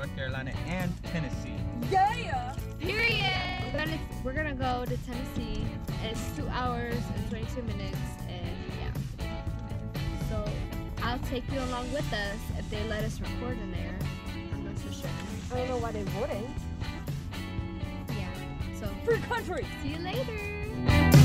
North Carolina and Tennessee. Yeah. Period. We're gonna we're gonna go to Tennessee. It's two hours and 22 minutes, and yeah. So I'll take you along with us if they let us record in there. I'm not so sure. I don't know why they wouldn't. Yeah. So Free country. see you later.